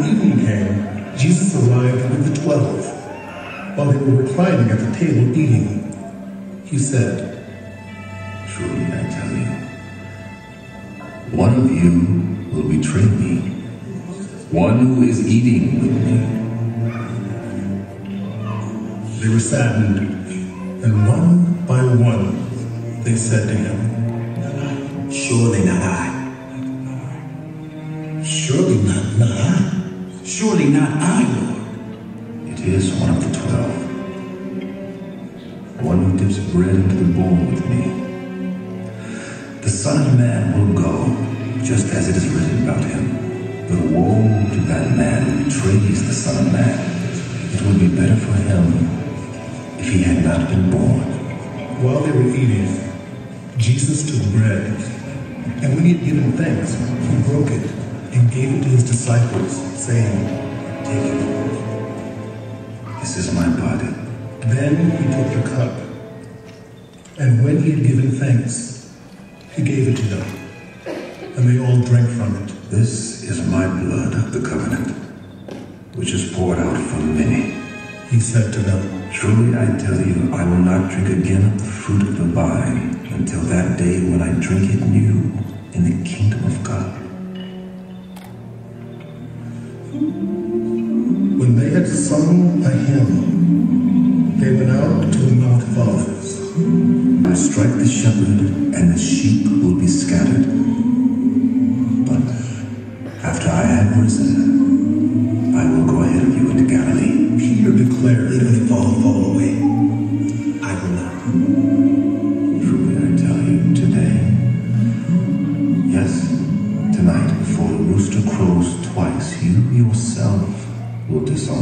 When evening came, Jesus arrived with the twelve. While they were reclining at the table eating, he said, Truly I tell you, one of you will betray me, one who is eating with me. They were saddened, and one by one they said to him, Surely not I. Surely not, not I. Surely not I, Lord. It is one of the twelve. One who dips bread into the bowl with me. The Son of Man will go, just as it is written about him. But woe to that man who betrays the Son of Man. It would be better for him if he had not been born. While they were eating, Jesus took bread, and when he had given thanks, he broke it and gave it to his disciples, saying, Take it. This is my body. Then he took the cup, and when he had given thanks, he gave it to them, and they all drank from it. This is my blood of the covenant, which is poured out for many. He said to them, Truly I tell you, I will not drink again of the fruit of the vine until that day when I drink it new in the kingdom of God. When they had sung a hymn, they went out to the Mount of Olives. I strike the shepherd, and the sheep will be scattered. But after I have risen,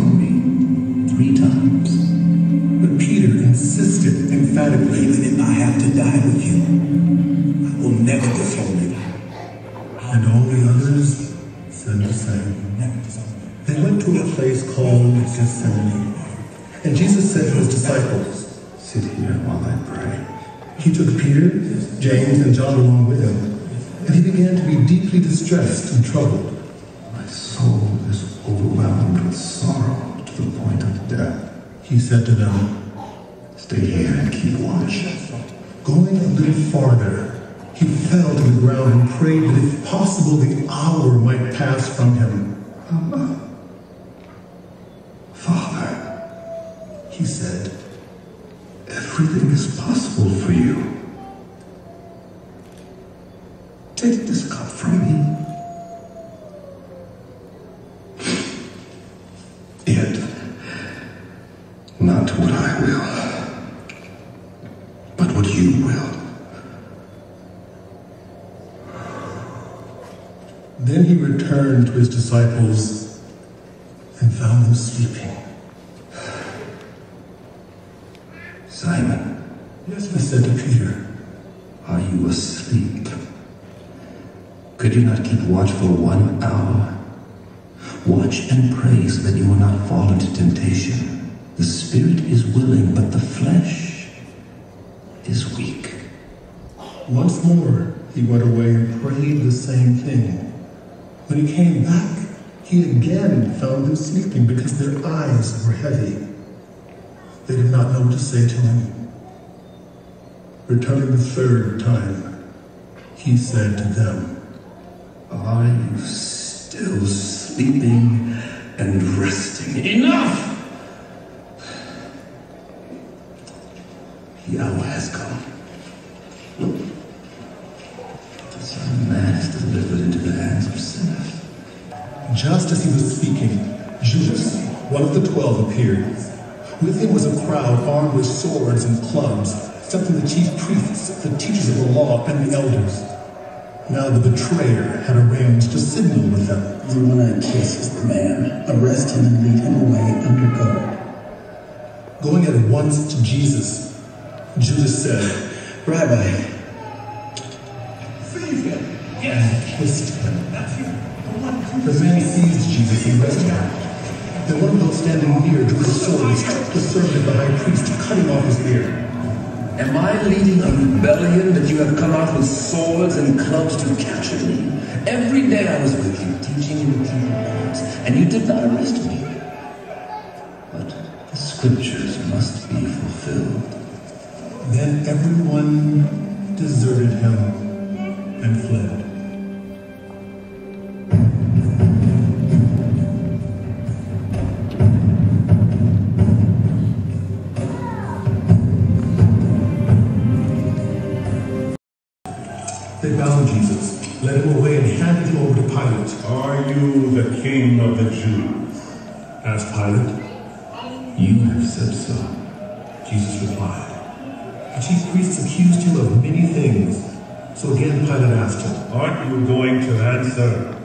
me three times. But Peter insisted emphatically, Even if I have to die with you, I will never disown you. and all the others said the same. They went to a place called Gethsemane, and Jesus said to his disciples, Sit here while I pray. He took Peter, James, and John along with him, and he began to be deeply distressed and troubled. My soul is overwhelmed sorrow to the point of death. He said to them, Stay here and keep watch. Going a little farther, he fell to the ground and prayed that if possible the hour might pass from him. Father, He said, everything is possible for you. Disciples and found them sleeping. Simon, Yes, he said to Peter, are you asleep? Could you not keep watch for one hour? Watch and pray so that you will not fall into temptation. The spirit is willing, but the flesh is weak. Once more he went away and prayed the same thing. When he came back, he again found them sleeping because their eyes were heavy. They did not know what to say to him. Returning the third time, he said to them, Are you still sleeping and resting? Enough! The hour has come. Look, the Son of Man is delivered into the hands of sinners. Just as he was speaking, Judas, one of the twelve, appeared. With him was a crowd armed with swords and clubs, excepting the chief priests, the teachers of the law, and the elders. Now the betrayer had arranged to signal with them. The one I kiss is the man. Arrest him and lead him away under guard. Going at once to Jesus, Judas said, Rabbi, Seize him! Yes! Kissed him. The man seized Jesus and arrested him. Then one of those standing near drew a sword and struck the servant of the high priest, cutting off his ear. Am I leading a rebellion that you have come out with swords and clubs to capture me? Every day I was with you, teaching you the kingdom laws, and you did not arrest me. But the scriptures must be fulfilled. Then everyone deserted him and fled. They bound Jesus, led him away, and handed him over to Pilate. Are you the king of the Jews? Asked Pilate. You have said so. Jesus replied. The chief priests accused him of many things. So again Pilate asked him, Aren't you going to answer?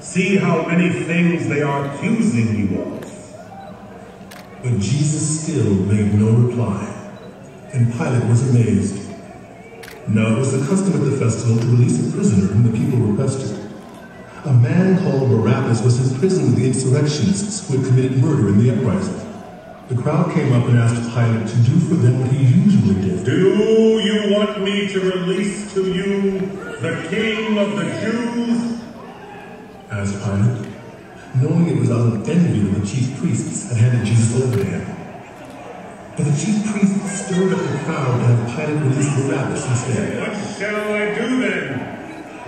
See how many things they are accusing you of. But Jesus still made no reply, and Pilate was amazed. Now it was the custom at the festival to release a prisoner whom the people requested. A man called Barabbas was imprisoned with the insurrectionists who had committed murder in the uprising. The crowd came up and asked Pilate to do for them what he usually did. Do you want me to release to you the king of the Jews? asked Pilate, knowing it was out of envy that the chief priests had handed Jesus over to him. But the chief priests stirred up the crowd to have Pilate release Barabbas instead. What shall I do then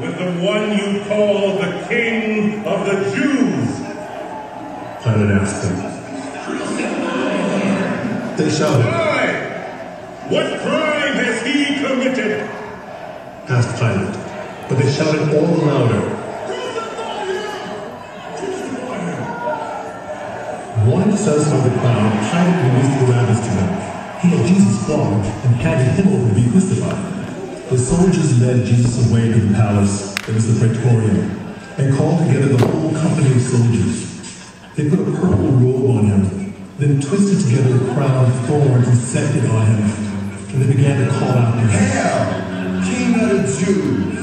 with the one you call the king of the Jews? Pilate asked them. They shouted, Why? What crime has he committed? asked Pilate, but they shouted all the louder. Wanting to satisfy the crowd, Pilate released Barabbas to them. He had Jesus and handed him over to be crucified. The soldiers led Jesus away to the palace, that was the Praetorium, and called together the whole company of soldiers. They put a purple robe on him, then twisted together a crown of thorns and set it on him, and they began to call out to him. Hail, King of the Jews!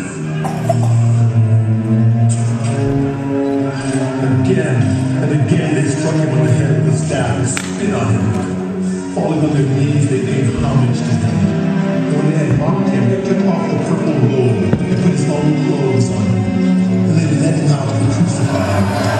Again and again they struck him on the head with a staff and spit on him. Falling on their knees, they paid homage to him. When they had mocked him, they took off the purple robe and put his own clothes on him. And they led him out to be crucified.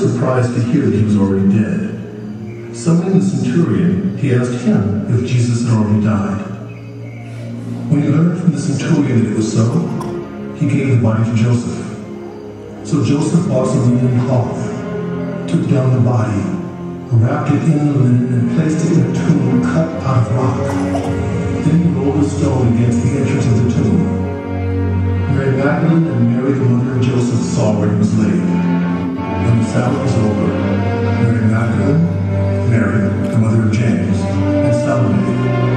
Surprised to hear that he was already dead. Summoning the centurion, he asked him if Jesus had already died. When he learned from the centurion that it was so, he gave the body to Joseph. So Joseph bought some linen cloth, took down the body, wrapped it in linen, and placed it in a tomb cut out of rock. Then he rolled a stone against the entrance of the tomb. Mary Magdalene and Mary, the mother of Joseph, saw where he was laid. When the Sabbath was over, Mary Magdalene, Mary, the mother of James, and Salome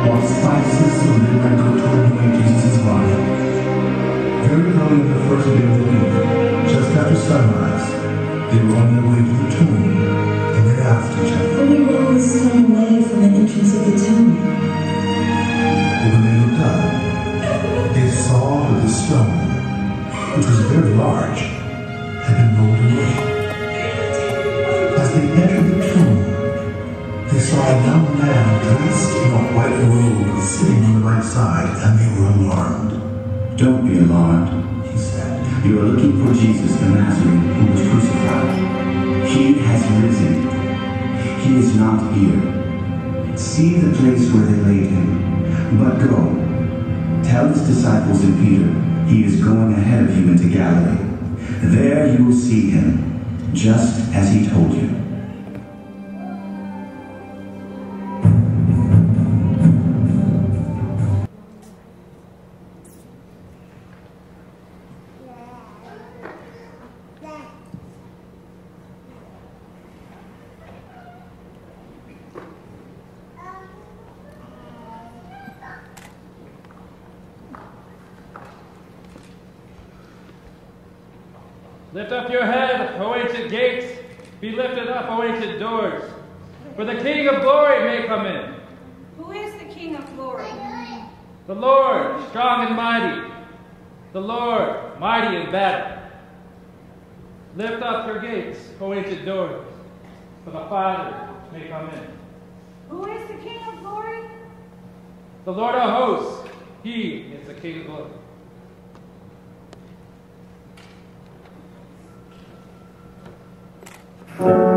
bought spices so they go to anoint Jesus' body. Very early in the first day of the week, just after sunrise, they were on their way to the tomb, and they asked each other, When we rolled the stone away from the entrance of the tomb, But when they looked up, they saw that the stone, which was very large, in a white robe sitting on the right side, and they were alarmed. Don't be alarmed. He said, You are looking for Jesus the Nazarene who was crucified. He has risen. He is not here. See the place where they laid him. But go. Tell his disciples and Peter he is going ahead of you into Galilee. There you will see him, just as he told you. Lift up your head, O ancient gates. Be lifted up, O ancient doors. For the King of glory may come in. Who is the King of glory? The Lord, strong and mighty. The Lord, mighty in battle. Lift up your gates, O ancient doors. For the Father may come in. Who is the King of glory? The Lord of hosts, he is the King of glory. There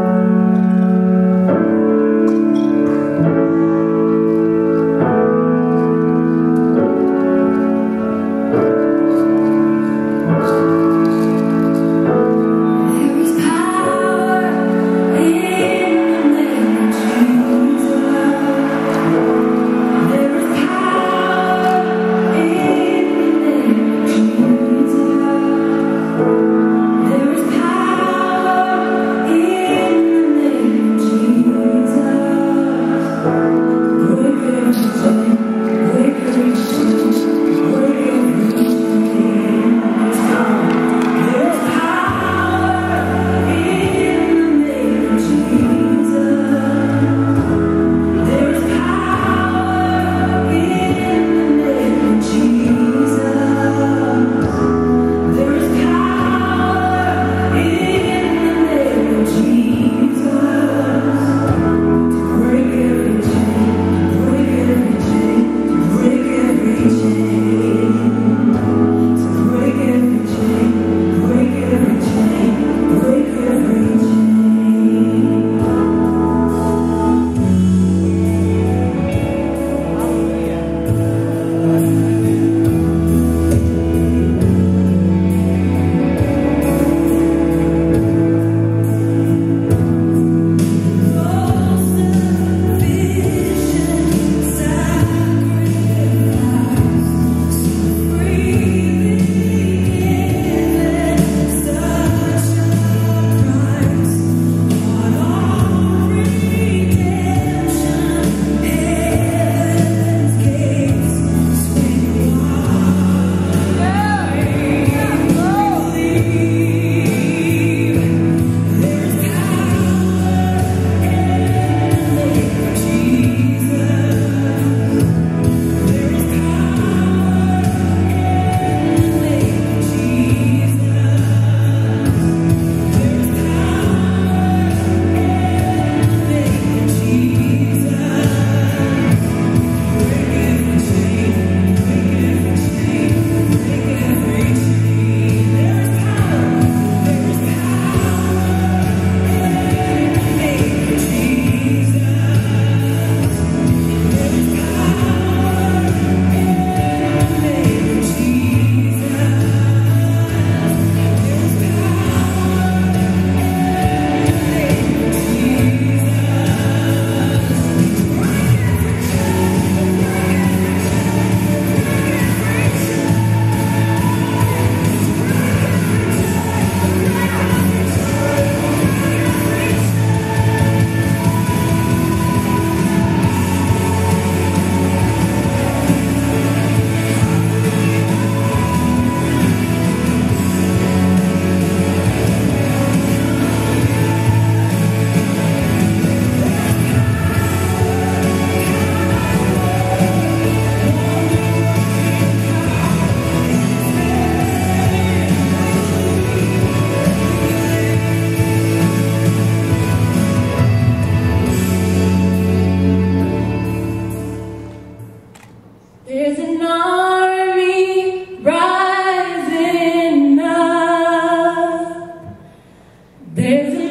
revelar.